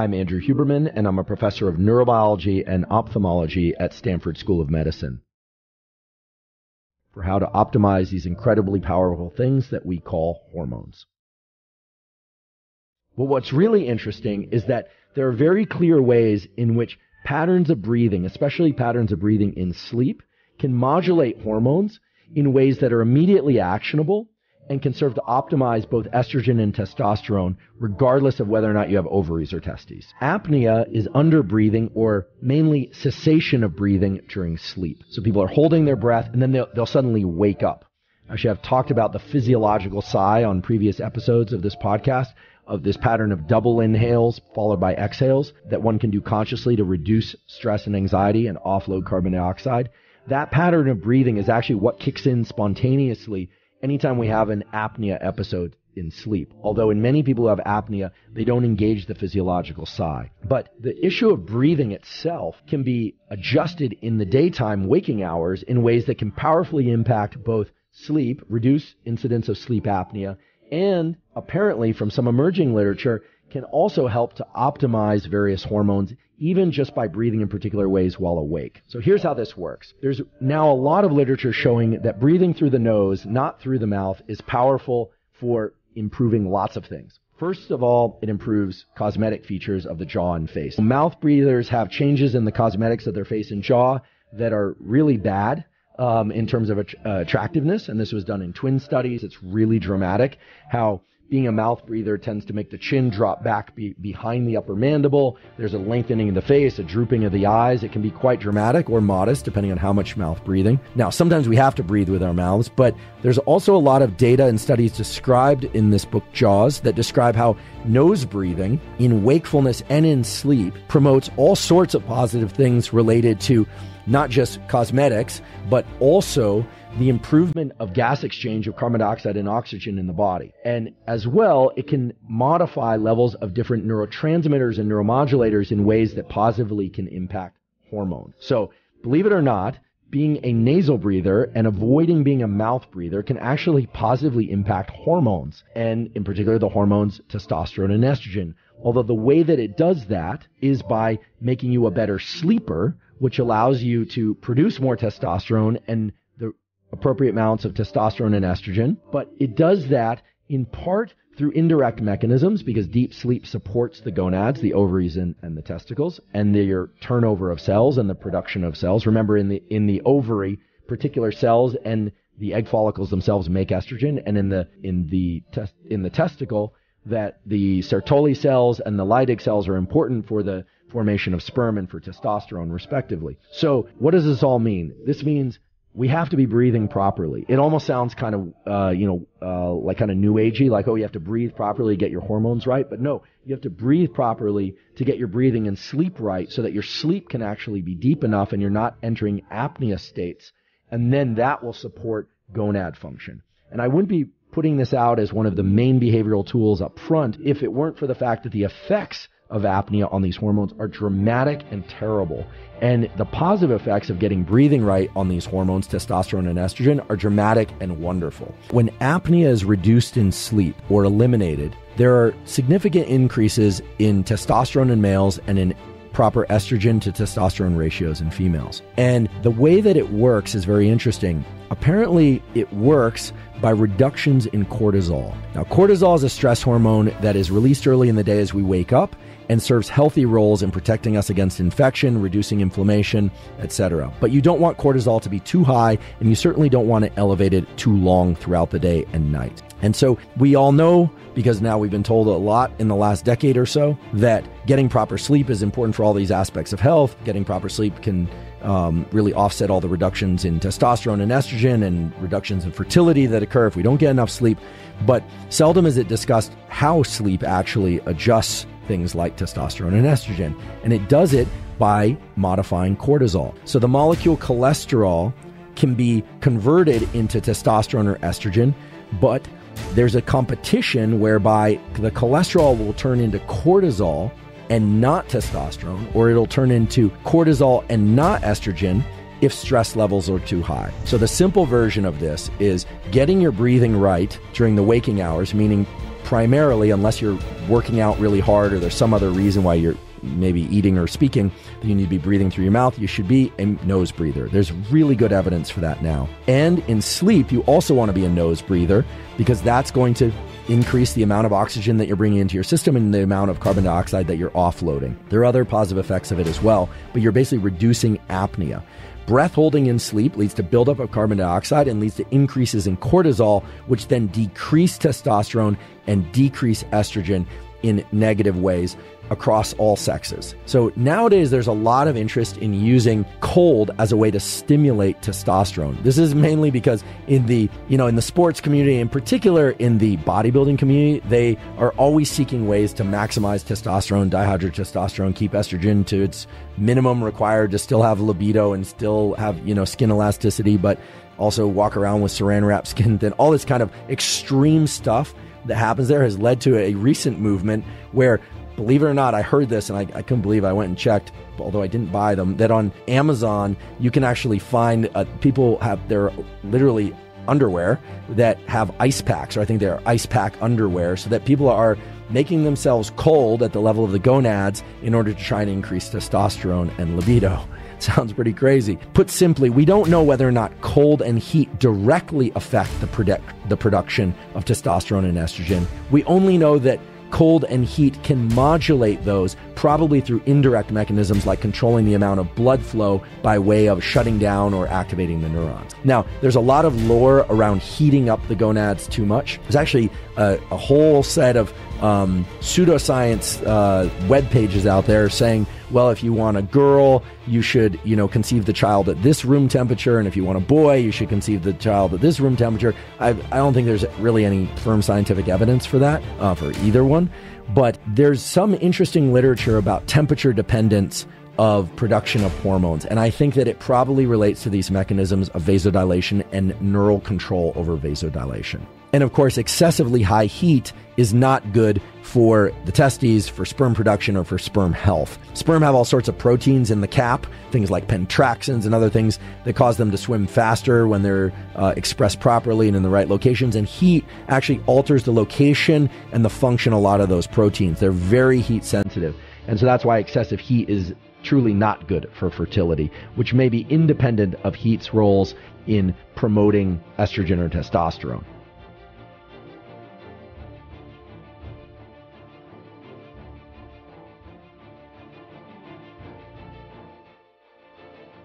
I'm Andrew Huberman, and I'm a professor of neurobiology and ophthalmology at Stanford School of Medicine. For how to optimize these incredibly powerful things that we call hormones. Well, what's really interesting is that there are very clear ways in which patterns of breathing, especially patterns of breathing in sleep, can modulate hormones in ways that are immediately actionable and can serve to optimize both estrogen and testosterone, regardless of whether or not you have ovaries or testes. Apnea is underbreathing or mainly cessation of breathing during sleep. So people are holding their breath and then they'll, they'll suddenly wake up. Actually, I've talked about the physiological sigh on previous episodes of this podcast of this pattern of double inhales followed by exhales that one can do consciously to reduce stress and anxiety and offload carbon dioxide. That pattern of breathing is actually what kicks in spontaneously anytime we have an apnea episode in sleep. Although in many people who have apnea, they don't engage the physiological sigh. But the issue of breathing itself can be adjusted in the daytime waking hours in ways that can powerfully impact both sleep, reduce incidence of sleep apnea, and apparently from some emerging literature can also help to optimize various hormones even just by breathing in particular ways while awake. So here's how this works. There's now a lot of literature showing that breathing through the nose, not through the mouth, is powerful for improving lots of things. First of all, it improves cosmetic features of the jaw and face. Mouth breathers have changes in the cosmetics of their face and jaw that are really bad. Um, in terms of uh, attractiveness, and this was done in twin studies. It's really dramatic how being a mouth breather tends to make the chin drop back be, behind the upper mandible. There's a lengthening of the face, a drooping of the eyes. It can be quite dramatic or modest depending on how much mouth breathing. Now, sometimes we have to breathe with our mouths, but there's also a lot of data and studies described in this book, Jaws, that describe how nose breathing in wakefulness and in sleep promotes all sorts of positive things related to not just cosmetics, but also the improvement of gas exchange of carbon dioxide and oxygen in the body. And as well, it can modify levels of different neurotransmitters and neuromodulators in ways that positively can impact hormones. So, believe it or not, being a nasal breather and avoiding being a mouth breather can actually positively impact hormones, and in particular the hormones testosterone and estrogen. Although the way that it does that is by making you a better sleeper, which allows you to produce more testosterone and the appropriate amounts of testosterone and estrogen, but it does that in part through indirect mechanisms because deep sleep supports the gonads, the ovaries and, and the testicles, and their turnover of cells and the production of cells. Remember in the in the ovary, particular cells and the egg follicles themselves make estrogen, and in the in the test in the testicle that the Sertoli cells and the Leydig cells are important for the formation of sperm and for testosterone respectively. So what does this all mean? This means we have to be breathing properly. It almost sounds kind of, uh, you know, uh, like kind of new agey, like, oh, you have to breathe properly to get your hormones right. But no, you have to breathe properly to get your breathing and sleep right so that your sleep can actually be deep enough and you're not entering apnea states. And then that will support gonad function. And I wouldn't be putting this out as one of the main behavioral tools up front if it weren't for the fact that the effects of apnea on these hormones are dramatic and terrible. And the positive effects of getting breathing right on these hormones, testosterone and estrogen, are dramatic and wonderful. When apnea is reduced in sleep or eliminated, there are significant increases in testosterone in males and in proper estrogen to testosterone ratios in females. And the way that it works is very interesting. Apparently, it works by reductions in cortisol. Now, cortisol is a stress hormone that is released early in the day as we wake up and serves healthy roles in protecting us against infection, reducing inflammation, etc. But you don't want cortisol to be too high, and you certainly don't want it elevated too long throughout the day and night. And so we all know, because now we've been told a lot in the last decade or so, that getting proper sleep is important for all these aspects of health. Getting proper sleep can um, really offset all the reductions in testosterone and estrogen and reductions in fertility that occur if we don't get enough sleep. But seldom is it discussed how sleep actually adjusts things like testosterone and estrogen. And it does it by modifying cortisol. So the molecule cholesterol can be converted into testosterone or estrogen, but there's a competition whereby the cholesterol will turn into cortisol and not testosterone, or it'll turn into cortisol and not estrogen if stress levels are too high. So, the simple version of this is getting your breathing right during the waking hours, meaning primarily, unless you're working out really hard or there's some other reason why you're maybe eating or speaking, you need to be breathing through your mouth. You should be a nose breather. There's really good evidence for that now. And in sleep, you also want to be a nose breather because that's going to increase the amount of oxygen that you're bringing into your system and the amount of carbon dioxide that you're offloading. There are other positive effects of it as well, but you're basically reducing apnea. Breath holding in sleep leads to buildup of carbon dioxide and leads to increases in cortisol, which then decrease testosterone and decrease estrogen in negative ways across all sexes. So nowadays there's a lot of interest in using cold as a way to stimulate testosterone. This is mainly because in the, you know, in the sports community in particular in the bodybuilding community, they are always seeking ways to maximize testosterone, dihydrotestosterone, keep estrogen to its minimum required to still have libido and still have, you know, skin elasticity, but also walk around with saran wrap skin, then all this kind of extreme stuff that happens there has led to a recent movement where believe it or not, I heard this and I, I, couldn't believe. I went and checked, although I didn't buy them, that on Amazon, you can actually find uh, people have their literally underwear that have ice packs, or I think they're ice pack underwear, so that people are making themselves cold at the level of the gonads in order to try and increase testosterone and libido. Sounds pretty crazy. Put simply, we don't know whether or not cold and heat directly affect the, product, the production of testosterone and estrogen. We only know that cold and heat can modulate those, probably through indirect mechanisms like controlling the amount of blood flow by way of shutting down or activating the neurons. Now, there's a lot of lore around heating up the gonads too much. There's actually a, a whole set of um, pseudoscience uh, web pages out there saying, well, if you want a girl, you should, you know, conceive the child at this room temperature, and if you want a boy, you should conceive the child at this room temperature. I, I don't think there's really any firm scientific evidence for that, uh, for either one. But there's some interesting literature about temperature dependence of production of hormones. And I think that it probably relates to these mechanisms of vasodilation and neural control over vasodilation. And of course, excessively high heat is not good for the testes, for sperm production, or for sperm health. Sperm have all sorts of proteins in the cap, things like pentraxins and other things that cause them to swim faster when they're uh, expressed properly and in the right locations. And heat actually alters the location and the function a lot of those proteins. They're very heat sensitive. And so that's why excessive heat is truly not good for fertility, which may be independent of heat's roles in promoting estrogen or testosterone.